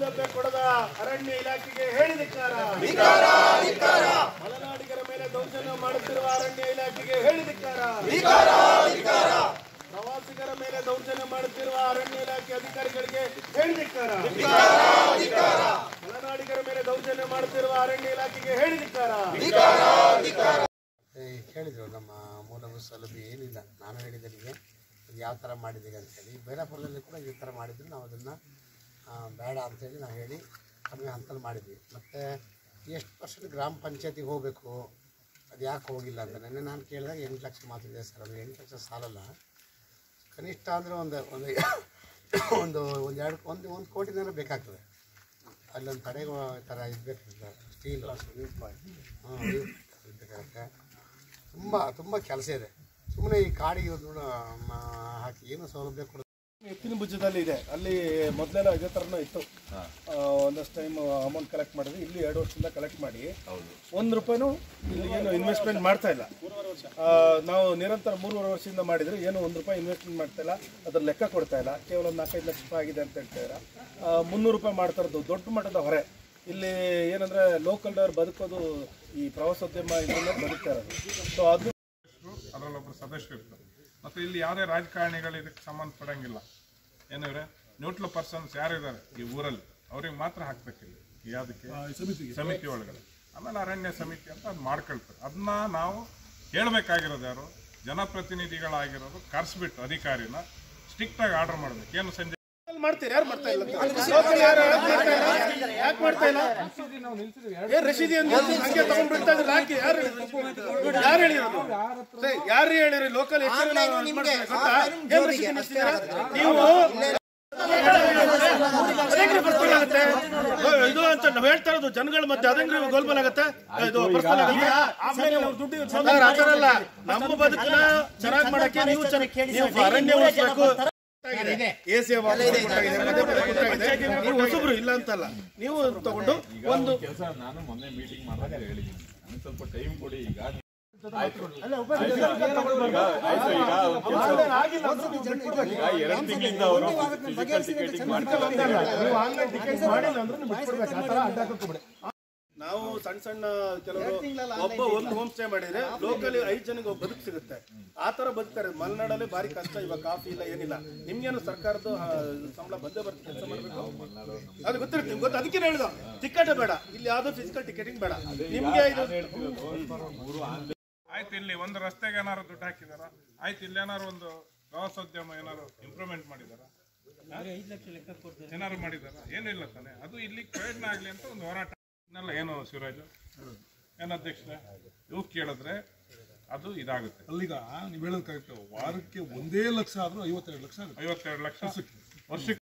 ಸೌಲಭ್ಯ ಕೊಡದ ಅರಣ್ಯ ಇಲಾಖೆಗೆ ಹೇಳಿದಿಕ್ಕಾರ ಮಲೆನಾಡಿಗರ ಮೇಲೆ ದೌರ್ಜನ್ಯ ಮಾಡುತ್ತಿರುವ ಅರಣ್ಯ ಇಲಾಖೆಗೆ ಹೇಳಿದಿಕ್ಕಾರ ಪ್ರವಾಸಿಗರ ಮೇಲೆ ದೌರ್ಜನ್ಯ ಮಾಡುತ್ತಿರುವ ಅರಣ್ಯ ಇಲಾಖೆ ಅಧಿಕಾರಿಗಳಿಗೆ ಹೇಳಿದಿಕ್ಕಾರ ಮಲೆನಾಡಿಗರ ಮೇಲೆ ದೌರ್ಜನ್ಯ ಮಾಡುತ್ತಿರುವ ಅರಣ್ಯ ಇಲಾಖೆಗೆ ಹೇಳಿದಿಕ್ಕಾರ ಈ ಹೇಳಿದ್ರು ನಮ್ಮ ಮೂಲಭೂತ ಸೌಲಭ್ಯ ಏನಿಲ್ಲ. ನಾನು ಹೇಳಿದನಿಗೆ ಅದು ಯಾವ ಥರ ಮಾಡಿದ್ದೀರಿ ಅಂತೇಳಿ ಬೈರಾಪುರದಲ್ಲಿ ಕೂಡ ಈ ಥರ ಮಾಡಿದ್ರು. ನಾವು ಅದನ್ನು ಬೇಡ ಅಂತೇಳಿ ನಾವು ಹೇಳಿ ಕಮ್ಮಿ ಹಂತಲ್ಲಿ ಮಾಡಿದ್ವಿ. ಮತ್ತು ಎಷ್ಟು ಪರ್ಸೆಂಟ್ ಗ್ರಾಮ ಪಂಚಾಯತಿಗೆ ಹೋಗಬೇಕು ಅದು ಯಾಕೆ ಹೋಗಿಲ್ಲ ಅಂತ ನೆನ್ನೆ ನಾನು ಕೇಳಿದಾಗ ಎಂಟು ಲಕ್ಷ ಮಾತಿದೆ ಸರ್ ಅದು ಎಂಟು ಲಕ್ಷ ಸಾಲಲ್ಲ. ಕನಿಷ್ಠ ಅಂದರೆ ಒಂದು ಒಂದು ಒಂದು ಒಂದು ಎರಡು ಒಂದು ಒಂದು ಕೋಟಿನಾರು ಬೇಕಾಗ್ತದೆ. ಅಲ್ಲೊಂದು ತಡೆಗೋ ಥರ ಇರಬೇಕು ಸರ್ ಸ್ಟೀಲ್ ಹಾಂ ಬೇಕಾಗುತ್ತೆ. ತುಂಬ ತುಂಬ ಕೆಲಸ ಇದೆ. ಸುಮ್ಮನೆ ಈ ಕಾಡಿಗೆ ಹಾಕಿ ಏನು ಸೌಲಭ್ಯ ಕೊಡ ಎತ್ತಿನ ಭುಜದಲ್ಲಿ ಇದೆ. ಅಲ್ಲಿ ಮೊದಲೆಲ್ಲ ಇದೇ ಥರನೂ ಇತ್ತು. ಆ, ಒಂದಷ್ಟು ಟೈಮ್ ಅಮೌಂಟ್ ಕಲೆಕ್ಟ್ ಮಾಡಿದ್ವಿ. ಇಲ್ಲಿ ಎರಡು ವರ್ಷದಿಂದ ಕಲೆಕ್ಟ್ ಮಾಡಿ. ಒಂದು ರೂಪಾಯಿನೂ ಇಲ್ಲಿ ಏನು ಇನ್ವೆಸ್ಟ್ಮೆಂಟ್ ಮಾಡ್ತಾ ಇಲ್ಲ. ಆ, ನಾವು ನಿರಂತರ ಮೂರುವರೆ ವರ್ಷದಿಂದ ಮಾಡಿದ್ರೆ. ಏನು ಒಂದು ರೂಪಾಯಿ ಇನ್ವೆಸ್ಟ್ಮೆಂಟ್ ಮಾಡ್ತಾ ಇಲ್ಲ. ಅದ್ರ ಲೆಕ್ಕ ಕೊಡ್ತಾ ಇಲ್ಲ. ಕೇವಲ ಒಂದು ನಾಲ್ಕೈದು ಲಕ್ಷ ರೂಪಾಯಿ ಆಗಿದೆ ಅಂತ ಹೇಳ್ತಾ ಮುನ್ನೂರು ರೂಪಾಯಿ ಮಾಡ್ತಾ ಇರೋದು ದೊಡ್ಡ ಮಟ್ಟದ ಹೊರೆ. ಇಲ್ಲಿ ಏನಂದ್ರೆ ಲೋಕಲ್ನವ್ರು ಬದುಕೋದು ಈ ಪ್ರವಾಸೋದ್ಯಮ ಇದರಿಂದ ಬದುಕ್ತಾ ಇರೋದು. ಸೊ ಅದು ಅದರಲ್ಲೊಬ್ಬರು ಸದಸ್ಯರು ಇರ್ತಾರೆ. ಮತ್ತು ಇಲ್ಲಿ ಯಾವುದೇ ರಾಜಕಾರಣಿಗಳು ಇದಕ್ಕೆ ಸಂಬಂಧಪಡಂಗಿಲ್ಲ ಏನಿವ್ರೆ ನ್ಯೂಟ್ರಲ್ ಪರ್ಸನ್ಸ್ ಯಾರಿದ್ದಾರೆ ಈ ಊರಲ್ಲಿ. ಅವ್ರಿಗೆ ಮಾತ್ರ ಹಾಕ್ಬೇಕಿಲ್ಲ. ಯಾವುದಕ್ಕೆ? ಸಮಿತಿ ಒಳಗಡೆ. ಆಮೇಲೆ ಅರಣ್ಯ ಸಮಿತಿ ಅಂತ ಅದು ಮಾಡ್ಕೊಳ್ತಾರೆ. ಅದನ್ನ ನಾವು ಹೇಳಬೇಕಾಗಿರೋದು ಯಾರು? ಜನಪ್ರತಿನಿಧಿಗಳಾಗಿರೋದು ಕರ್ಸ್ಬಿಟ್ಟು ಅಧಿಕಾರಿನ ಸ್ಟ್ರಿಕ್ಟ್ ಆಗಿ ಆರ್ಡರ್ ಮಾಡ್ಬೇಕು. ಏನು ಸಂಜೆ ಮಾಡ್ತೀರಿ? ಯಾರು ಮಾಡ್ತಾ ಇಲ್ಲ ಲೋಕಲ್ ಯಾರು ಮಾಡ್ತಾ ಇಲ್ಲ? ಯಾಕೆ ಮಾಡ್ತಾ ಇಲ್ಲ? ಏ ರಶೀದಿ ಅಂತ ಹಂಗೆ ತಗೊಂಡ್ ಬಿಡ್ತಾ ಇದ್ರೆ ಹಾಕಿ. ಯಾರು ಹೇಳಿ? ಯಾರು ಹೇಳಿರೋದು? ಯಾರು ಹೇಳಿರಿ ಲೋಕಲ್? ನೀವು ಇದು ಅಂತ ನಾವ್ ಹೇಳ್ತಾ ಇರೋದು ಜನಗಳ ಮಧ್ಯೆ ಅದಂಗ್ರಿ ಗೋಲ್ಬಲ್ ಆಗುತ್ತೆ? ಇದು ಅಲ್ಲ. ನಮ್ಮ ಬದುಕನ್ನ ಚೆನ್ನಾಗಿ ಮಾಡಕ್ಕೆ ನೀವು ಚೆನ್ನಾಗಿ ನೀವು ನೀವು ಹೊಸಬ್ರು ಇಲ್ಲ ಅಂತಲ್ಲ. ನೀವು ತಗೊಂಡು ಒಂದು ಕೆಲಸ ನಾನು ಮೊನ್ನೆ ಮೀಟಿಂಗ್ ಮಾಡಿದಾಗ ಹೇಳಿದ್ದೀನಿ. ನನಗೆ ಸ್ವಲ್ಪ ಟೈಮ್ ಕೊಡಿ ಈಗ ಎರಡು ತಿಂಗಳಿಂದ ಅವರು ಫಿಸಿಕಲ್ ಟಿಕೆಟಿಂಗ್ ಮಾಡ್ತಾರೆ ನಾವು ಸಣ್ಣ ಸಣ್ಣ ಕೆಲವರು ಒಬ್ಬ ಒಂದು ಹೋಮ್ ಸ್ಟೇ ಮಾಡಿದ್ರೆ ಲೋಕಲ್ ಐದು ಜನಕ್ಕೆ ಒಬ್ಬ ಬದುಕು ಸಿಗುತ್ತೆ. ಆ ತರ ಬದುಕ್ತಾರೆ. ಮಲೆನಾಡಲ್ಲಿ ಭಾರಿ ಕಷ್ಟ. ಇವಾಗ ಕಾಫಿ ಇಲ್ಲ ಏನಿಲ್ಲ. ನಿಮ್ಗೇನು ಸರ್ಕಾರದ ಸಂಬಳ ಬಂದೇ ಬರ್ತದೆ ಕೆಲಸ ಮಾಡಬೇಕು? ಅದು ಗೊತ್ತಿರುತ್ತೆ. ನಿಮ್ಗೆ ಗೊತ್ತು. ಅದಕ್ಕೆ ಹೇಳಿದ? ಟಿಕೆಟ್ ಬೇಡ. ಇಲ್ಲಿ ಯಾವ್ದೋ ಫಿಸಿಕಲ್ ಟಿಕೆಟಿಂಗ್ ಬೇಡ. ನಿಮ್ಗೆ ಇದು ಆಯ್ತು ಇಲ್ಲಿ ಒಂದು ರಸ್ತೆಗೆ ಏನಾರು ದುಡ್ಡು ಹಾಕಿದಾರ? ಆಯ್ತು ಇಲ್ಲಿ ಏನಾರು ಒಂದು ಪ್ರವಾಸೋದ್ಯಮ ಏನಾರು ಇಂಪ್ರೂವ್ಮೆಂಟ್ ಮಾಡಿದಾರ? ಏನಾರು ಮಾಡಿದಾರ? ಏನು ಇಲ್ಲ ತಾನೆ. ಅದು ಇಲ್ಲಿ ಪ್ರಯೋಜನ ಆಗ್ಲಿ ಅಂತ ಒಂದು ಹೋರಾಟ. ಇದನ್ನೆಲ್ಲ ಏನು ಶಿವರಾಜು? ಏನು ಅಧ್ಯಕ್ಷರೇ? ಇವು ಕೇಳಿದ್ರೆ ಅದು ಇದಾಗುತ್ತೆ. ಅಲ್ಲಿಗ ನೀವು ಹೇಳೋದು ಕರೆಕ್ಟ್ ವಾರಕ್ಕೆ ಒಂದೇ ಲಕ್ಷ ಆದ್ರೂ ಐವತ್ತೆರಡು ಲಕ್ಷ ಆಗುತ್ತೆ. ಐವತ್ತೆರಡು ಲಕ್ಷ ವರ್ಷಕ್ಕೆ.